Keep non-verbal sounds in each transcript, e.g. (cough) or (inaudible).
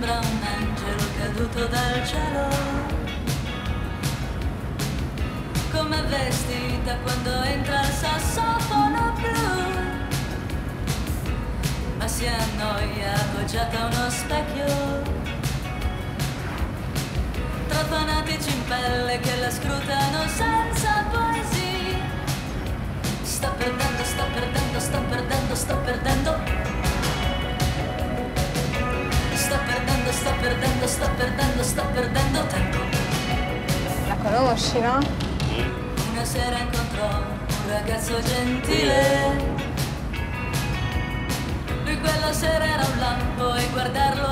caduto dal cielo. Come vestita quando entra il sassofono blu. Ma si annoia appoggiata a uno specchio. Tra fanatici in pelle che la scrutano sto perdendo tempo. La conosci, no? Una sera incontrò un ragazzo gentile. Lui quella sera era un lampo e guardarlo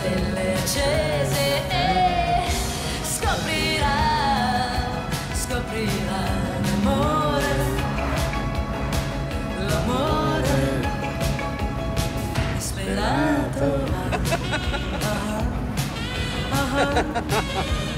stelle accese e scoprirà, scoprirà l'amore, l'amore sperato. (laughs) Ah, ah, ah, ah.